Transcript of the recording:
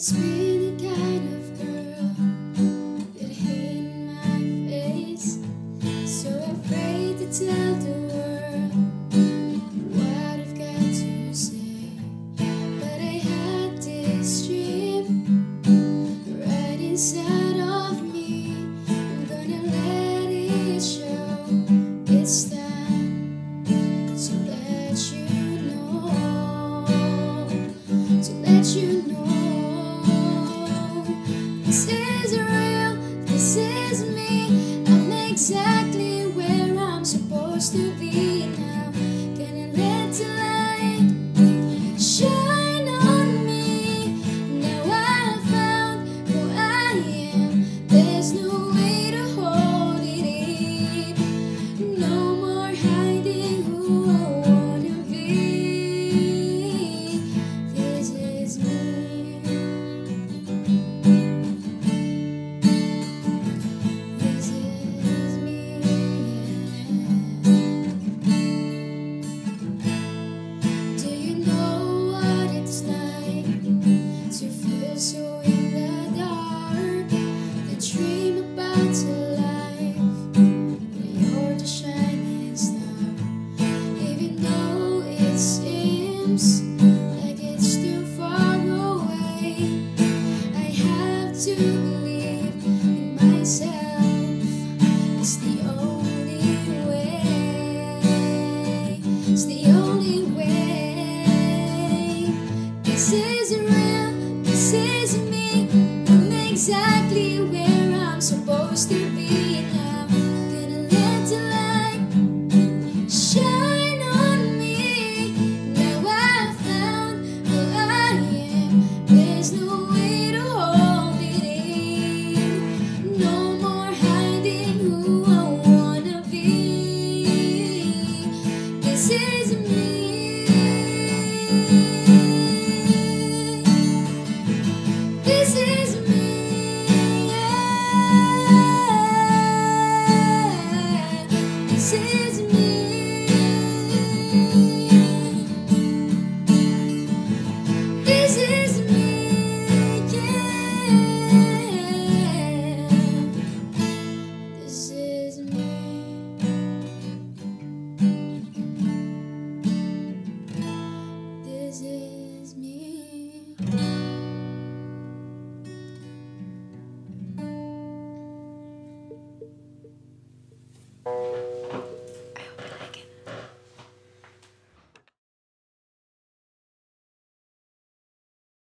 always been the kind of girl that hid my face, so afraid to tell the world what I've got to say. But I had this dream right inside. inside. exactly where I'm supposed to be.